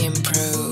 improve.